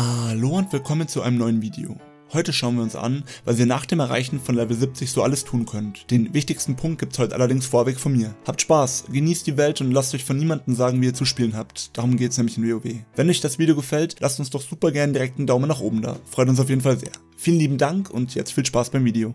Hallo und willkommen zu einem neuen Video. Heute schauen wir uns an, was ihr nach dem Erreichen von Level 70 so alles tun könnt. Den wichtigsten Punkt gibt's heute allerdings vorweg von mir. Habt Spaß, genießt die Welt und lasst euch von niemandem sagen, wie ihr zu spielen habt. Darum geht's nämlich in WoW. Wenn euch das Video gefällt, lasst uns doch super gerne direkt einen Daumen nach oben da. Freut uns auf jeden Fall sehr. Vielen lieben Dank und jetzt viel Spaß beim Video.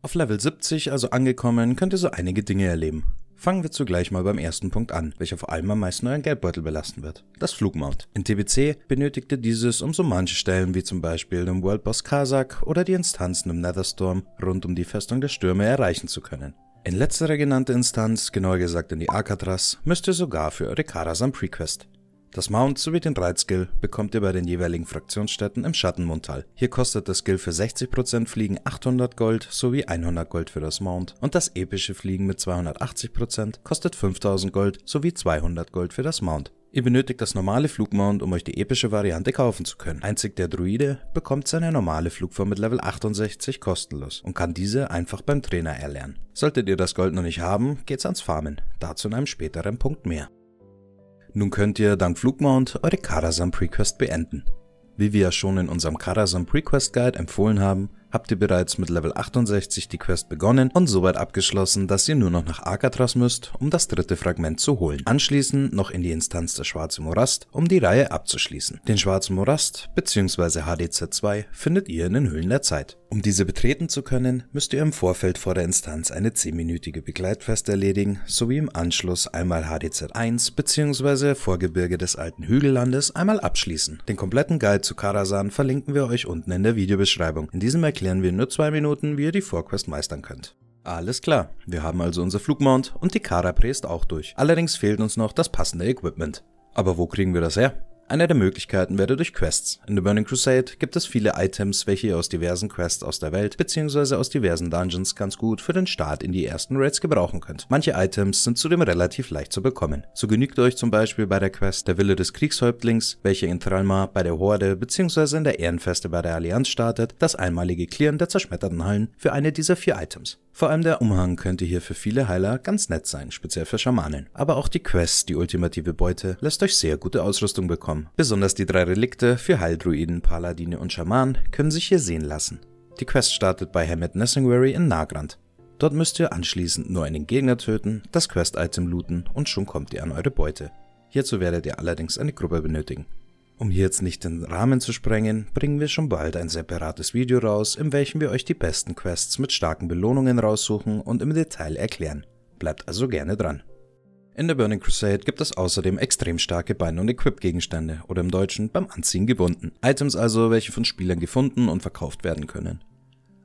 Auf Level 70, also angekommen, könnt ihr so einige Dinge erleben. Fangen wir zugleich mal beim ersten Punkt an, welcher vor allem am meisten euren Geldbeutel belasten wird. Das Flugmount. In TBC benötigt ihr dieses, um so manche Stellen wie zum Beispiel den World Boss Kazak oder die Instanzen im Netherstorm rund um die Festung der Stürme erreichen zu können. In letzterer genannte Instanz, genauer gesagt in die Alcatraz, müsst ihr sogar für eure Karasan Prequest. Das Mount sowie den Reitskill bekommt ihr bei den jeweiligen Fraktionsstätten im Schattenmundtal. Hier kostet das Skill für 60% Fliegen 800 Gold sowie 100 Gold für das Mount und das epische Fliegen mit 280% kostet 5000 Gold sowie 200 Gold für das Mount. Ihr benötigt das normale Flugmount, um euch die epische Variante kaufen zu können. Einzig der Druide bekommt seine normale Flugform mit Level 68 kostenlos und kann diese einfach beim Trainer erlernen. Solltet ihr das Gold noch nicht haben, geht's ans Farmen. Dazu in einem späteren Punkt mehr. Nun könnt ihr dank Flugmount eure Karazam Prequest beenden. Wie wir ja schon in unserem Karazam Prequest Guide empfohlen haben, habt ihr bereits mit Level 68 die Quest begonnen und soweit abgeschlossen, dass ihr nur noch nach Alcatraz müsst, um das dritte Fragment zu holen. Anschließend noch in die Instanz der Schwarze Morast, um die Reihe abzuschließen. Den Schwarzen Morast bzw. HDZ2 findet ihr in den Höhlen der Zeit. Um diese betreten zu können, müsst ihr im Vorfeld vor der Instanz eine 10-minütige Begleitfest erledigen, sowie im Anschluss einmal HDZ1 bzw. Vorgebirge des alten Hügellandes einmal abschließen. Den kompletten Guide zu Karasan verlinken wir euch unten in der Videobeschreibung. In diesem erklären wir in nur zwei Minuten, wie ihr die Vorquest meistern könnt. Alles klar, wir haben also unser Flugmount und die Kara-Pre ist auch durch. Allerdings fehlt uns noch das passende Equipment. Aber wo kriegen wir das her? Eine der Möglichkeiten wäre durch Quests. In The Burning Crusade gibt es viele Items, welche ihr aus diversen Quests aus der Welt bzw. aus diversen Dungeons ganz gut für den Start in die ersten Raids gebrauchen könnt. Manche Items sind zudem relativ leicht zu bekommen. So genügt euch zum Beispiel bei der Quest der Wille des Kriegshäuptlings, welche in Thralmar bei der Horde bzw. in der Ehrenfeste bei der Allianz startet, das einmalige Clearen der zerschmetterten Hallen für eine dieser vier Items. Vor allem der Umhang könnte hier für viele Heiler ganz nett sein, speziell für Schamanen. Aber auch die Quest, die ultimative Beute, lässt euch sehr gute Ausrüstung bekommen. Besonders die drei Relikte für Heildruiden, Paladine und Schamanen können sich hier sehen lassen. Die Quest startet bei Hammett Nessingwary in Nagrand. Dort müsst ihr anschließend nur einen Gegner töten, das Quest-Item looten und schon kommt ihr an eure Beute. Hierzu werdet ihr allerdings eine Gruppe benötigen. Um hier jetzt nicht den Rahmen zu sprengen, bringen wir schon bald ein separates Video raus, in welchem wir euch die besten Quests mit starken Belohnungen raussuchen und im Detail erklären. Bleibt also gerne dran. In der Burning Crusade gibt es außerdem extrem starke Beine- und Equip-Gegenstände oder im Deutschen beim Anziehen gebunden. Items also, welche von Spielern gefunden und verkauft werden können.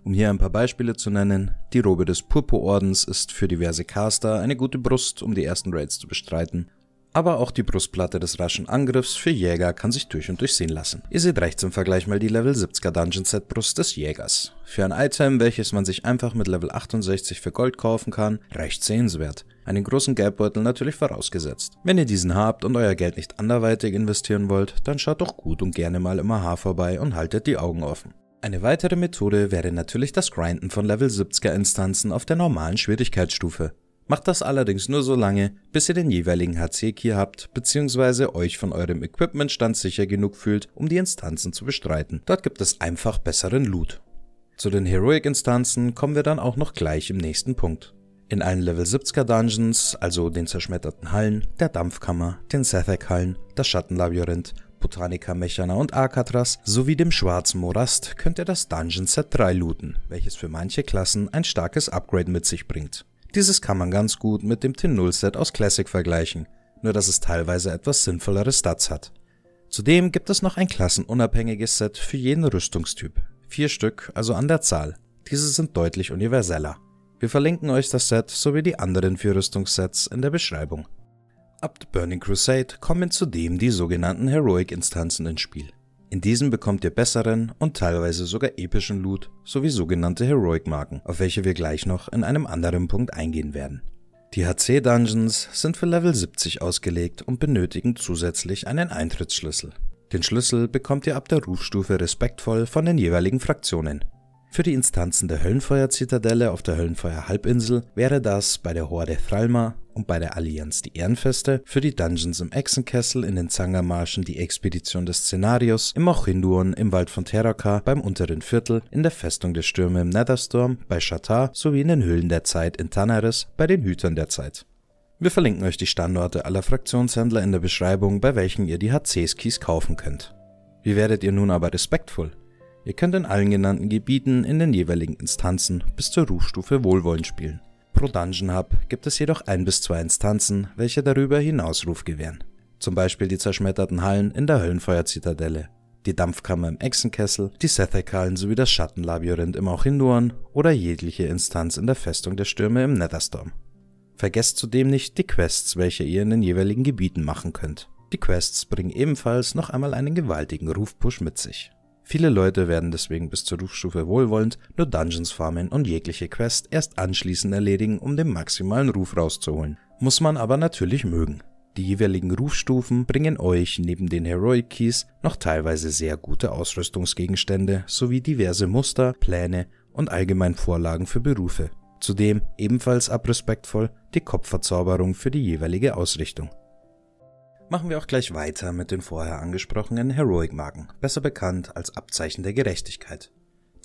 Um hier ein paar Beispiele zu nennen, die Robe des Purpurordens ist für diverse Caster eine gute Brust, um die ersten Raids zu bestreiten aber auch die Brustplatte des raschen Angriffs für Jäger kann sich durch und durch sehen lassen. Ihr seht rechts im Vergleich mal die Level 70er Dungeon Set Brust des Jägers. Für ein Item, welches man sich einfach mit Level 68 für Gold kaufen kann, recht sehenswert. Einen großen Geldbeutel natürlich vorausgesetzt. Wenn ihr diesen habt und euer Geld nicht anderweitig investieren wollt, dann schaut doch gut und gerne mal im AH vorbei und haltet die Augen offen. Eine weitere Methode wäre natürlich das Grinden von Level 70er Instanzen auf der normalen Schwierigkeitsstufe. Macht das allerdings nur so lange, bis ihr den jeweiligen HC-Key habt, bzw. euch von eurem Equipmentstand sicher genug fühlt, um die Instanzen zu bestreiten. Dort gibt es einfach besseren Loot. Zu den Heroic-Instanzen kommen wir dann auch noch gleich im nächsten Punkt. In allen Level 70er Dungeons, also den zerschmetterten Hallen, der Dampfkammer, den Sethek-Hallen, das Schattenlabyrinth, Botanica Mechana und Alcatraz sowie dem Schwarzen Morast könnt ihr das Dungeon Set 3 looten, welches für manche Klassen ein starkes Upgrade mit sich bringt. Dieses kann man ganz gut mit dem T0-Set aus Classic vergleichen, nur dass es teilweise etwas sinnvollere Stats hat. Zudem gibt es noch ein klassenunabhängiges Set für jeden Rüstungstyp. Vier Stück, also an der Zahl. Diese sind deutlich universeller. Wir verlinken euch das Set sowie die anderen vier Rüstungssets in der Beschreibung. Ab The Burning Crusade kommen zudem die sogenannten Heroic-Instanzen ins Spiel. In diesem bekommt ihr besseren und teilweise sogar epischen Loot sowie sogenannte Heroic-Marken, auf welche wir gleich noch in einem anderen Punkt eingehen werden. Die HC-Dungeons sind für Level 70 ausgelegt und benötigen zusätzlich einen Eintrittsschlüssel. Den Schlüssel bekommt ihr ab der Rufstufe respektvoll von den jeweiligen Fraktionen. Für die Instanzen der Höllenfeuer-Zitadelle auf der Höllenfeuer-Halbinsel wäre das bei der Horde Thralma und bei der Allianz die Ehrenfeste, für die Dungeons im Echsenkessel, in den Zangermarschen die Expedition des Szenarios, im Ochinduon, im Wald von Terraka, beim unteren Viertel, in der Festung der Stürme im Netherstorm, bei Shatar sowie in den Höhlen der Zeit in Tanaris bei den Hütern der Zeit. Wir verlinken euch die Standorte aller Fraktionshändler in der Beschreibung, bei welchen ihr die HC-Skis kaufen könnt. Wie werdet ihr nun aber respektvoll? Ihr könnt in allen genannten Gebieten in den jeweiligen Instanzen bis zur Rufstufe Wohlwollen spielen. Pro Dungeon Hub gibt es jedoch ein bis zwei Instanzen, welche darüber hinaus Ruf gewähren. Zum Beispiel die zerschmetterten Hallen in der Höllenfeuer-Zitadelle, die Dampfkammer im Echsenkessel, die Sethek-Hallen sowie das Schattenlabyrinth im Auchinduan oder jegliche Instanz in der Festung der Stürme im Netherstorm. Vergesst zudem nicht die Quests, welche ihr in den jeweiligen Gebieten machen könnt. Die Quests bringen ebenfalls noch einmal einen gewaltigen Rufpush mit sich. Viele Leute werden deswegen bis zur Rufstufe wohlwollend nur Dungeons farmen und jegliche Quest erst anschließend erledigen, um den maximalen Ruf rauszuholen. Muss man aber natürlich mögen. Die jeweiligen Rufstufen bringen euch neben den Heroic Keys noch teilweise sehr gute Ausrüstungsgegenstände sowie diverse Muster, Pläne und allgemein Vorlagen für Berufe. Zudem ebenfalls abrespektvoll die Kopfverzauberung für die jeweilige Ausrichtung machen wir auch gleich weiter mit den vorher angesprochenen Heroic-Marken, besser bekannt als Abzeichen der Gerechtigkeit.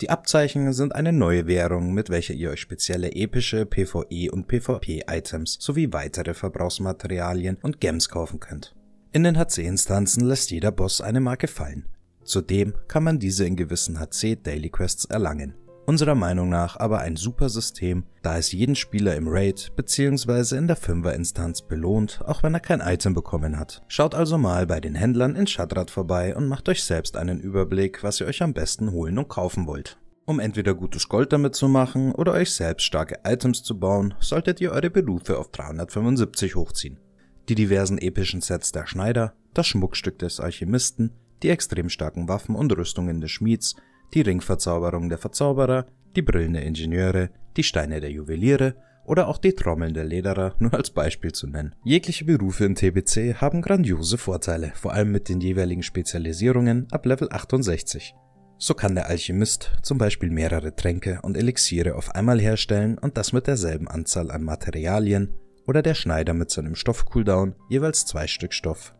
Die Abzeichen sind eine neue Währung, mit welcher ihr euch spezielle epische PvE und PvP-Items sowie weitere Verbrauchsmaterialien und Gems kaufen könnt. In den HC-Instanzen lässt jeder Boss eine Marke fallen. Zudem kann man diese in gewissen HC-Daily Quests erlangen unserer Meinung nach aber ein super System, da es jeden Spieler im Raid bzw. in der 5er Instanz belohnt, auch wenn er kein Item bekommen hat. Schaut also mal bei den Händlern in Shadrat vorbei und macht euch selbst einen Überblick, was ihr euch am besten holen und kaufen wollt. Um entweder gutes Gold damit zu machen oder euch selbst starke Items zu bauen, solltet ihr eure Berufe auf 375 hochziehen. Die diversen epischen Sets der Schneider, das Schmuckstück des Alchemisten, die extrem starken Waffen und Rüstungen des Schmieds die Ringverzauberung der Verzauberer, die Brillen der Ingenieure, die Steine der Juweliere oder auch die Trommeln der Lederer nur als Beispiel zu nennen. Jegliche Berufe in TBC haben grandiose Vorteile, vor allem mit den jeweiligen Spezialisierungen ab Level 68. So kann der Alchemist zum Beispiel mehrere Tränke und Elixiere auf einmal herstellen und das mit derselben Anzahl an Materialien oder der Schneider mit seinem Stoff-Cooldown jeweils zwei Stück Stoff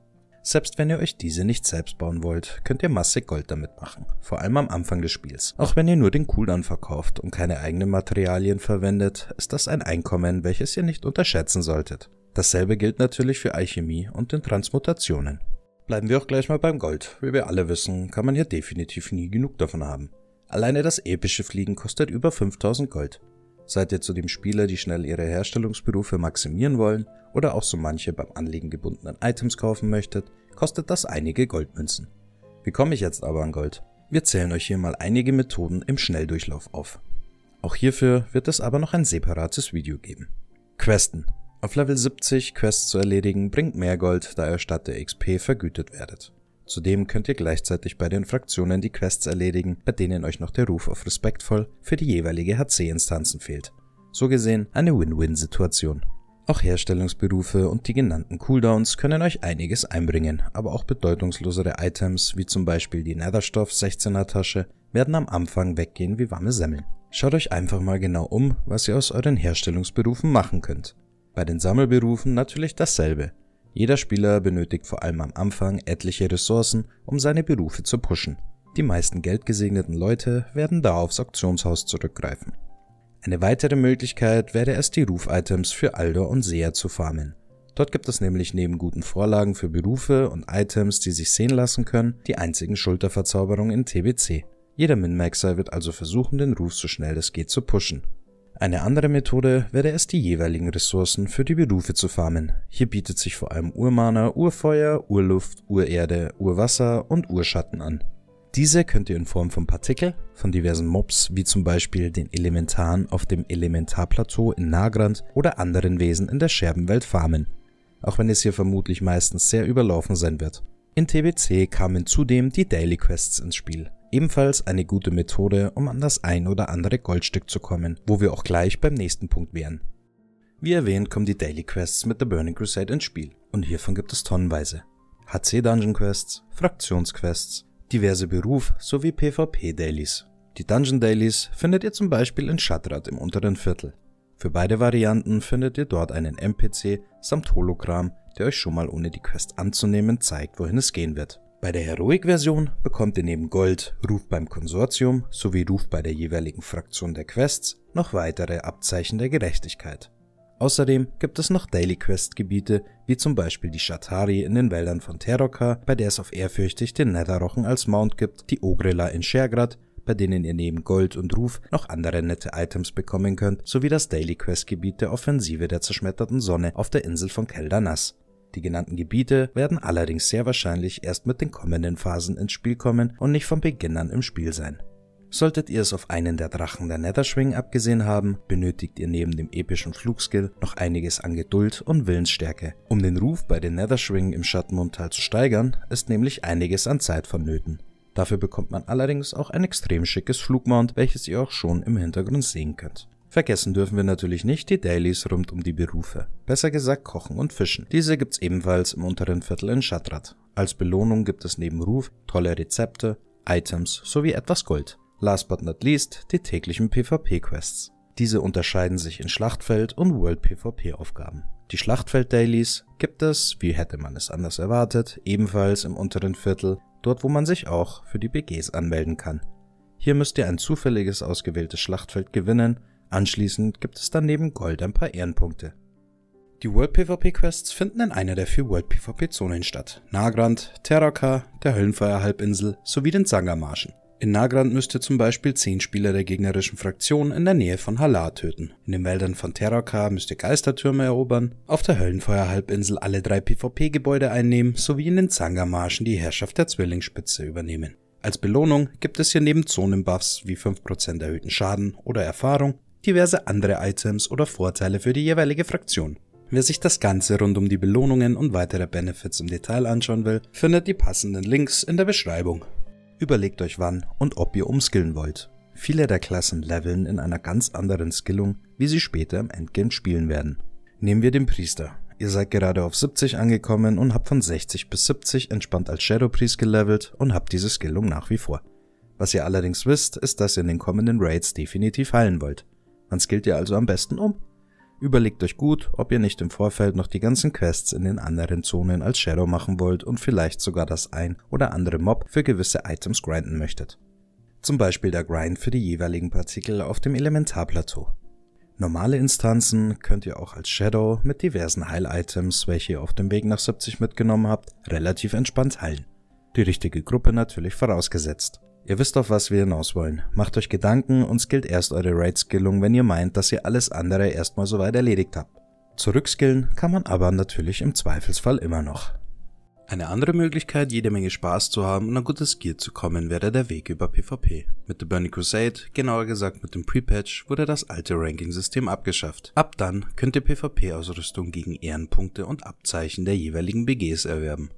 selbst wenn ihr euch diese nicht selbst bauen wollt, könnt ihr massig Gold damit machen, vor allem am Anfang des Spiels. Auch wenn ihr nur den Cooldown verkauft und keine eigenen Materialien verwendet, ist das ein Einkommen, welches ihr nicht unterschätzen solltet. Dasselbe gilt natürlich für Alchemie und den Transmutationen. Bleiben wir auch gleich mal beim Gold. Wie wir alle wissen, kann man hier definitiv nie genug davon haben. Alleine das epische Fliegen kostet über 5000 Gold. Seid ihr zudem Spieler, die schnell ihre Herstellungsberufe maximieren wollen oder auch so manche beim Anlegen gebundenen Items kaufen möchtet, kostet das einige Goldmünzen. Wie komme ich jetzt aber an Gold? Wir zählen euch hier mal einige Methoden im Schnelldurchlauf auf. Auch hierfür wird es aber noch ein separates Video geben. Questen. Auf Level 70 Quests zu erledigen bringt mehr Gold, da ihr statt der XP vergütet werdet. Zudem könnt ihr gleichzeitig bei den Fraktionen die Quests erledigen, bei denen euch noch der Ruf auf respektvoll für die jeweilige HC-Instanzen fehlt. So gesehen eine Win-Win-Situation. Auch Herstellungsberufe und die genannten Cooldowns können euch einiges einbringen, aber auch bedeutungslosere Items, wie zum Beispiel die Netherstoff 16er Tasche, werden am Anfang weggehen wie warme Semmeln. Schaut euch einfach mal genau um, was ihr aus euren Herstellungsberufen machen könnt. Bei den Sammelberufen natürlich dasselbe. Jeder Spieler benötigt vor allem am Anfang etliche Ressourcen, um seine Berufe zu pushen. Die meisten geldgesegneten Leute werden da aufs Auktionshaus zurückgreifen. Eine weitere Möglichkeit wäre es, die Ruf-Items für Aldor und Seher zu farmen. Dort gibt es nämlich neben guten Vorlagen für Berufe und Items, die sich sehen lassen können, die einzigen Schulterverzauberungen in TBC. Jeder Min-Maxer wird also versuchen, den Ruf so schnell es geht zu pushen. Eine andere Methode wäre es, die jeweiligen Ressourcen für die Berufe zu farmen. Hier bietet sich vor allem Urmana, Urfeuer, Urluft, Urerde, Urwasser und Urschatten an. Diese könnt ihr in Form von Partikel, von diversen Mobs, wie zum Beispiel den Elementaren auf dem Elementarplateau in Nagrand oder anderen Wesen in der Scherbenwelt farmen, auch wenn es hier vermutlich meistens sehr überlaufen sein wird. In TBC kamen zudem die Daily Quests ins Spiel. Ebenfalls eine gute Methode, um an das ein oder andere Goldstück zu kommen, wo wir auch gleich beim nächsten Punkt wären. Wie erwähnt kommen die Daily Quests mit der Burning Crusade ins Spiel und hiervon gibt es tonnenweise. HC Dungeon Quests, Fraktionsquests, diverse Beruf sowie PvP Dailies. Die Dungeon Dailies findet ihr zum Beispiel in Shatrat im unteren Viertel. Für beide Varianten findet ihr dort einen NPC samt Hologramm, der euch schon mal ohne die Quest anzunehmen zeigt, wohin es gehen wird. Bei der Heroic-Version bekommt ihr neben Gold Ruf beim Konsortium sowie Ruf bei der jeweiligen Fraktion der Quests noch weitere Abzeichen der Gerechtigkeit. Außerdem gibt es noch Daily Quest Gebiete, wie zum Beispiel die Shatari in den Wäldern von Terokar, bei der es auf ehrfürchtig den Netherrochen als Mount gibt, die Ogrela in Shergrad, bei denen ihr neben Gold und Ruf noch andere nette Items bekommen könnt, sowie das Daily Quest Gebiet der Offensive der zerschmetterten Sonne auf der Insel von Keldanas. Die genannten Gebiete werden allerdings sehr wahrscheinlich erst mit den kommenden Phasen ins Spiel kommen und nicht von Beginn an im Spiel sein. Solltet ihr es auf einen der Drachen der Netherschwing abgesehen haben, benötigt ihr neben dem epischen Flugskill noch einiges an Geduld und Willensstärke. Um den Ruf bei den Netherschwingen im Schattenmundtal zu steigern, ist nämlich einiges an Zeit vonnöten. Dafür bekommt man allerdings auch ein extrem schickes Flugmount, welches ihr auch schon im Hintergrund sehen könnt. Vergessen dürfen wir natürlich nicht die Dailies rund um die Berufe. Besser gesagt Kochen und Fischen. Diese gibt's ebenfalls im unteren Viertel in Shatrat. Als Belohnung gibt es neben Ruf tolle Rezepte, Items sowie etwas Gold. Last but not least die täglichen PvP-Quests. Diese unterscheiden sich in Schlachtfeld und World PvP-Aufgaben. Die Schlachtfeld-Dailies gibt es, wie hätte man es anders erwartet, ebenfalls im unteren Viertel, dort wo man sich auch für die BGs anmelden kann. Hier müsst ihr ein zufälliges ausgewähltes Schlachtfeld gewinnen Anschließend gibt es daneben Gold ein paar Ehrenpunkte. Die World PvP Quests finden in einer der vier World PvP Zonen statt. Nagrand, Terraka, der Höllenfeuer-Halbinsel sowie den Zangermarschen. In Nagrand müsst ihr zum Beispiel 10 Spieler der gegnerischen Fraktion in der Nähe von Halar töten. In den Wäldern von Terraka müsst ihr Geistertürme erobern, auf der Höllenfeuer-Halbinsel alle drei PvP-Gebäude einnehmen sowie in den Zangermarschen die Herrschaft der Zwillingsspitze übernehmen. Als Belohnung gibt es hier neben Zonenbuffs wie 5% erhöhten Schaden oder Erfahrung diverse andere Items oder Vorteile für die jeweilige Fraktion. Wer sich das Ganze rund um die Belohnungen und weitere Benefits im Detail anschauen will, findet die passenden Links in der Beschreibung. Überlegt euch wann und ob ihr umskillen wollt. Viele der Klassen leveln in einer ganz anderen Skillung, wie sie später im Endgame spielen werden. Nehmen wir den Priester. Ihr seid gerade auf 70 angekommen und habt von 60 bis 70 entspannt als Shadow Priest gelevelt und habt diese Skillung nach wie vor. Was ihr allerdings wisst, ist, dass ihr in den kommenden Raids definitiv heilen wollt. Wann skillt ihr also am besten um? Überlegt euch gut, ob ihr nicht im Vorfeld noch die ganzen Quests in den anderen Zonen als Shadow machen wollt und vielleicht sogar das ein oder andere Mob für gewisse Items grinden möchtet. Zum Beispiel der Grind für die jeweiligen Partikel auf dem Elementarplateau. Normale Instanzen könnt ihr auch als Shadow mit diversen Heil-Items, welche ihr auf dem Weg nach 70 mitgenommen habt, relativ entspannt heilen. Die richtige Gruppe natürlich vorausgesetzt. Ihr wisst auf was wir hinaus wollen. Macht euch Gedanken und skillt erst eure Raid-Skillung, wenn ihr meint, dass ihr alles andere erstmal soweit erledigt habt. Zurückskillen kann man aber natürlich im Zweifelsfall immer noch. Eine andere Möglichkeit, jede Menge Spaß zu haben und ein gutes Gear zu kommen, wäre der Weg über PvP. Mit der Burning Crusade, genauer gesagt mit dem Pre-Patch, wurde das alte Ranking-System abgeschafft. Ab dann könnt ihr PvP-Ausrüstung gegen Ehrenpunkte und Abzeichen der jeweiligen BGs erwerben.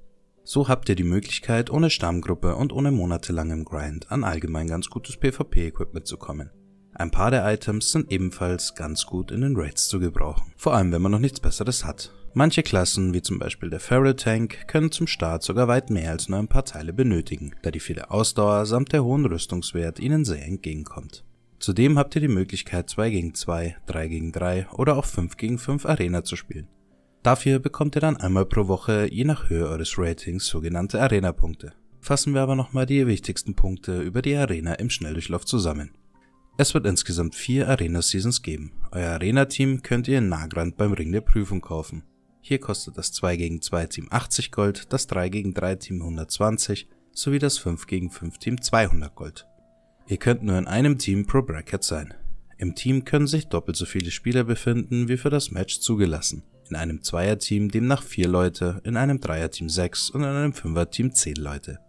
So habt ihr die Möglichkeit, ohne Stammgruppe und ohne monatelangem Grind an allgemein ganz gutes PvP-Equipment zu kommen. Ein paar der Items sind ebenfalls ganz gut in den Raids zu gebrauchen, vor allem wenn man noch nichts besseres hat. Manche Klassen, wie zum Beispiel der Feral Tank, können zum Start sogar weit mehr als nur ein paar Teile benötigen, da die viele Ausdauer samt der hohen Rüstungswert ihnen sehr entgegenkommt. Zudem habt ihr die Möglichkeit 2 gegen 2, 3 gegen 3 oder auch 5 gegen 5 Arena zu spielen. Dafür bekommt ihr dann einmal pro Woche je nach Höhe eures Ratings sogenannte Arena-Punkte. Fassen wir aber nochmal die wichtigsten Punkte über die Arena im Schnelldurchlauf zusammen. Es wird insgesamt vier Arena-Seasons geben. Euer Arena-Team könnt ihr in Nagrand beim Ring der Prüfung kaufen. Hier kostet das 2 gegen 2 Team 80 Gold, das 3 gegen 3 Team 120 sowie das 5 gegen 5 Team 200 Gold. Ihr könnt nur in einem Team pro Bracket sein. Im Team können sich doppelt so viele Spieler befinden wie für das Match zugelassen in einem Zweierteam demnach vier Leute, in einem Dreierteam sechs und in einem Fünferteam zehn Leute.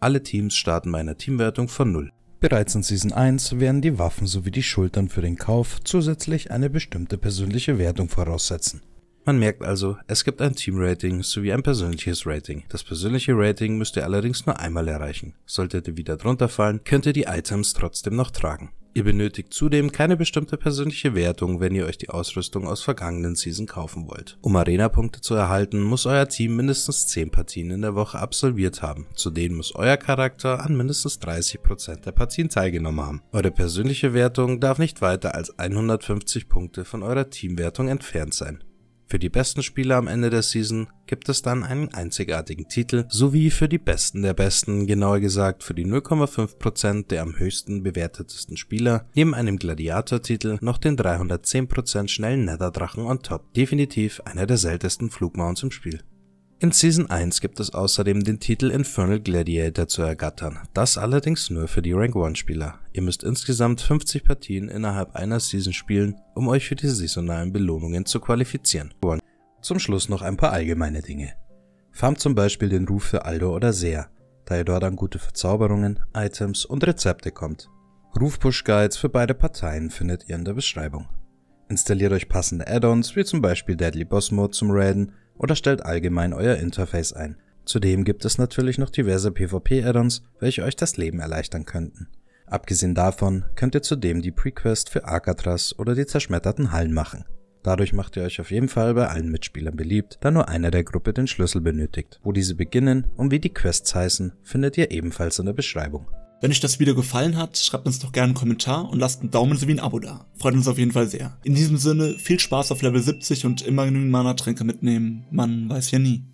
Alle Teams starten bei einer Teamwertung von null. Bereits in Season 1 werden die Waffen sowie die Schultern für den Kauf zusätzlich eine bestimmte persönliche Wertung voraussetzen. Man merkt also, es gibt ein Teamrating sowie ein persönliches Rating. Das persönliche Rating müsst ihr allerdings nur einmal erreichen. Solltet ihr wieder drunter fallen, könnt ihr die Items trotzdem noch tragen. Ihr benötigt zudem keine bestimmte persönliche Wertung, wenn ihr euch die Ausrüstung aus vergangenen Season kaufen wollt. Um Arena-Punkte zu erhalten, muss euer Team mindestens 10 Partien in der Woche absolviert haben. Zudem muss euer Charakter an mindestens 30% der Partien teilgenommen haben. Eure persönliche Wertung darf nicht weiter als 150 Punkte von eurer Teamwertung entfernt sein. Für die besten Spieler am Ende der Season gibt es dann einen einzigartigen Titel, sowie für die besten der besten, genauer gesagt für die 0,5% der am höchsten bewertetesten Spieler, neben einem Gladiator-Titel noch den 310% schnellen Netherdrachen on top. Definitiv einer der seltensten Flugmounts im Spiel. In Season 1 gibt es außerdem den Titel Infernal Gladiator zu ergattern, das allerdings nur für die Rank 1 Spieler. Ihr müsst insgesamt 50 Partien innerhalb einer Season spielen, um euch für die saisonalen Belohnungen zu qualifizieren. Zum Schluss noch ein paar allgemeine Dinge. Farmt zum Beispiel den Ruf für Aldo oder Seer, da ihr dort an gute Verzauberungen, Items und Rezepte kommt. Ruf-Push-Guides für beide Parteien findet ihr in der Beschreibung. Installiert euch passende Add-ons wie zum Beispiel Deadly Boss Mode zum Raiden oder stellt allgemein euer Interface ein. Zudem gibt es natürlich noch diverse PvP-Addons, welche euch das Leben erleichtern könnten. Abgesehen davon könnt ihr zudem die Prequest für Alcatraz oder die zerschmetterten Hallen machen. Dadurch macht ihr euch auf jeden Fall bei allen Mitspielern beliebt, da nur einer der Gruppe den Schlüssel benötigt. Wo diese beginnen und wie die Quests heißen, findet ihr ebenfalls in der Beschreibung. Wenn euch das Video gefallen hat, schreibt uns doch gerne einen Kommentar und lasst einen Daumen sowie ein Abo da. Freut uns auf jeden Fall sehr. In diesem Sinne, viel Spaß auf Level 70 und immer genügend Mana-Tränke mitnehmen. Man weiß ja nie.